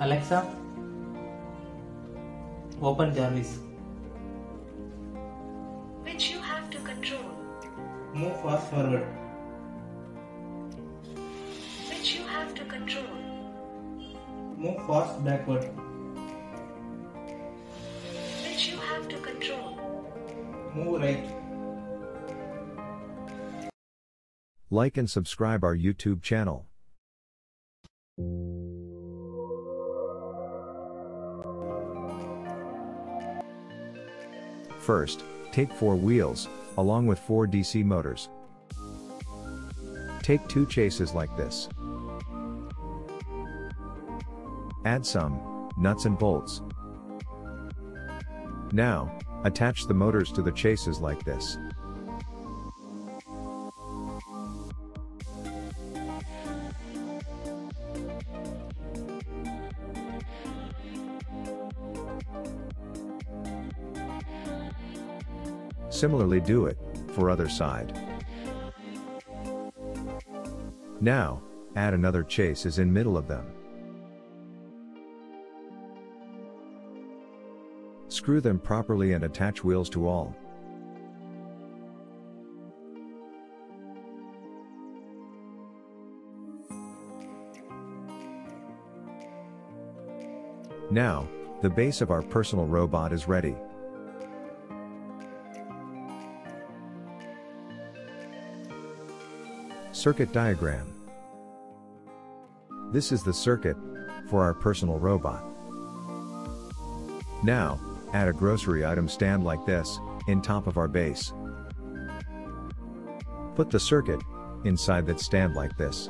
Alexa, open Jarvis. which you have to control, Move fast forward. which you have to control, Move fast backward. which you have to control, Move right. Like and subscribe our YouTube channel. First, take 4 wheels, along with 4 DC motors. Take 2 chases like this. Add some nuts and bolts. Now, attach the motors to the chases like this. Similarly do it, for other side. Now, add another chase is in middle of them. Screw them properly and attach wheels to all. Now, the base of our personal robot is ready. Circuit diagram. This is the circuit for our personal robot. Now, add a grocery item stand like this in top of our base. Put the circuit inside that stand like this.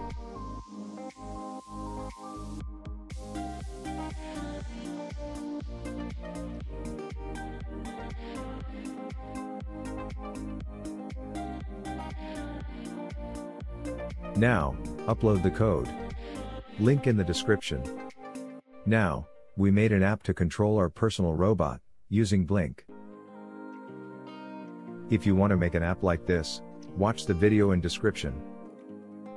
Now, upload the code. Link in the description. Now, we made an app to control our personal robot, using Blynk. If you want to make an app like this, watch the video in description.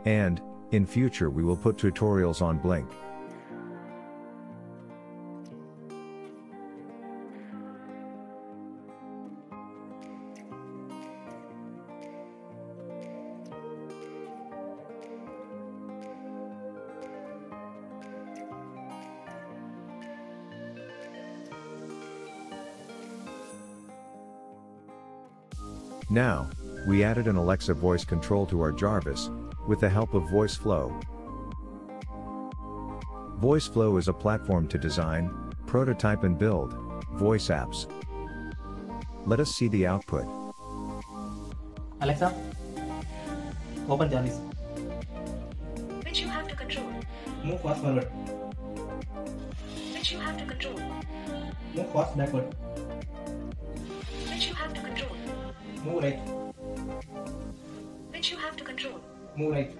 And, in future we will put tutorials on Blynk. Now, we added an Alexa voice control to our Jarvis, with the help of VoiceFlow. VoiceFlow is a platform to design, prototype and build, voice apps. Let us see the output. Alexa, open Jarvis. which you have to control, Move fast forward. which you have to control, Move fast backward. Which you have to control, Move right. which you have to control, Move right.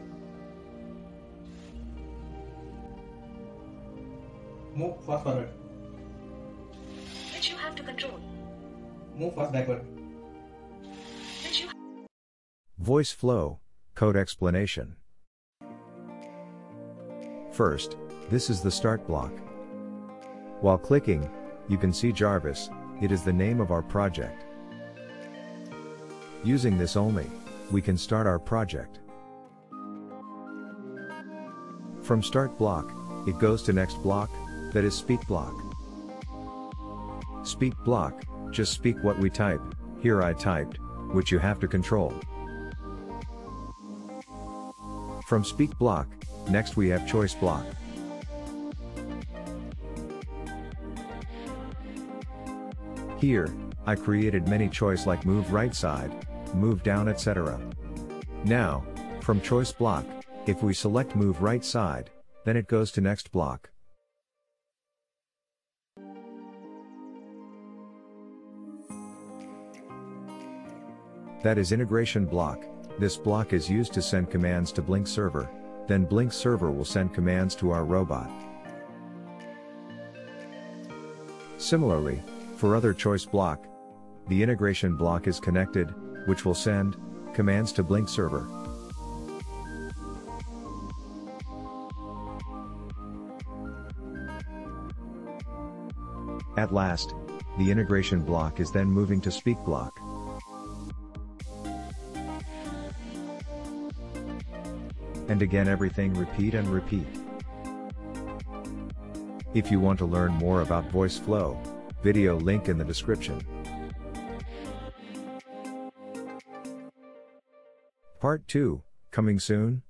Move fast forward. which you have to control, Move fast backward. which you VoiceFlow, code explanation. First, this is the start block. While clicking, you can see Jarvis, it is the name of our project. Using this only, we can start our project. From start block, it goes to next block, that is speak block. Speak block, just speak what we type, here I typed, which you have to control. From speak block, next we have choice block. Here, I created many choice like move right side, move down etc. Now, from choice block, if we select move right side, then it goes to next block. That is integration block, this block is used to send commands to Blynk server, then Blynk server will send commands to our robot. Similarly, for other choice block, the integration block is connected, which will send commands to Blynk server. At last, the integration block is then moving to speak block. And again everything repeat and repeat. If you want to learn more about VoiceFlow, video link in the description. Part 2, coming soon?